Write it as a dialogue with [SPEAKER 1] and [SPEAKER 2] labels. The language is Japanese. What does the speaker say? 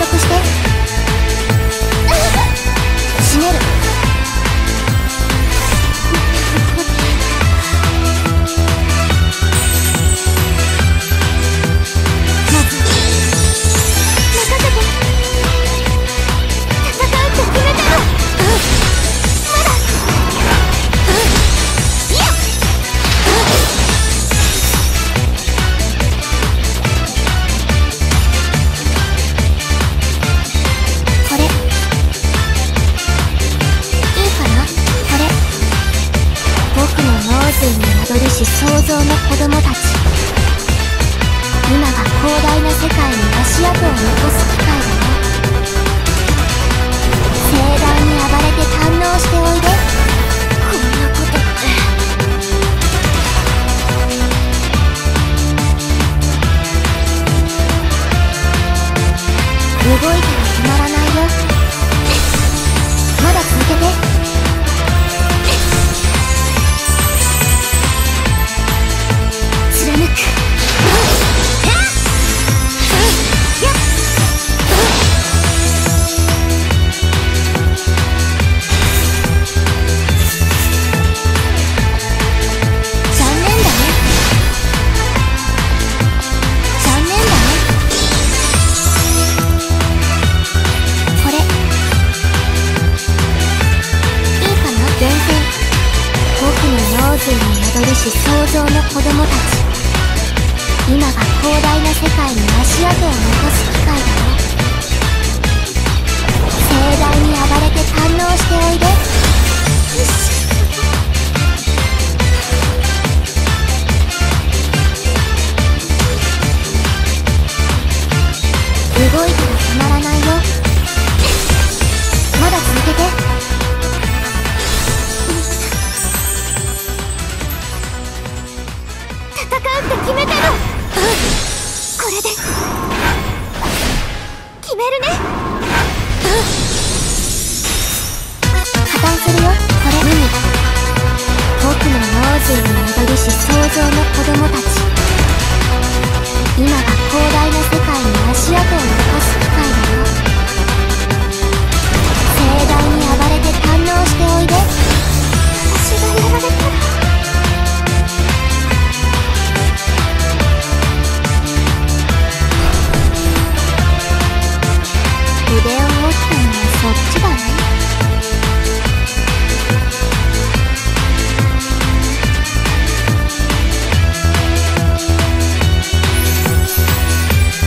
[SPEAKER 1] 続して。し創造の子供たち。今は広大な世界に足跡を残す機会だに宿しの子供たち。今は広大な世界に足れで。決めるね。